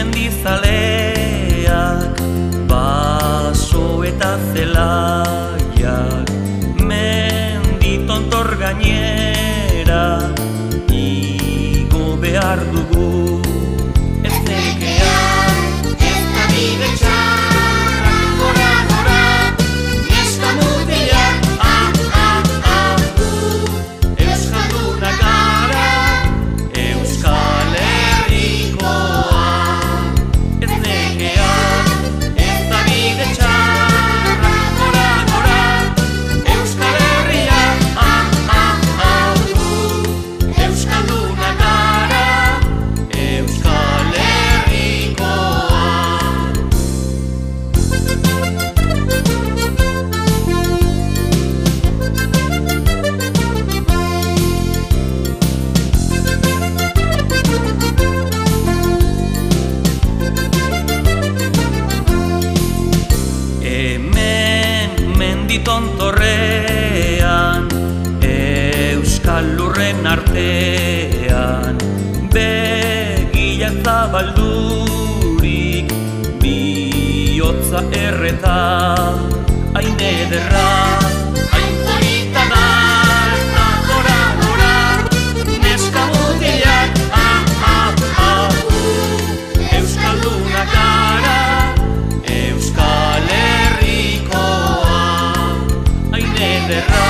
mendizaleak Baso eta zelaiak Menditon torgainera Igo behar dugu. kalean Euskal lurren artean Begila zabaldurik Biotza erreta Aine derra. that oh, I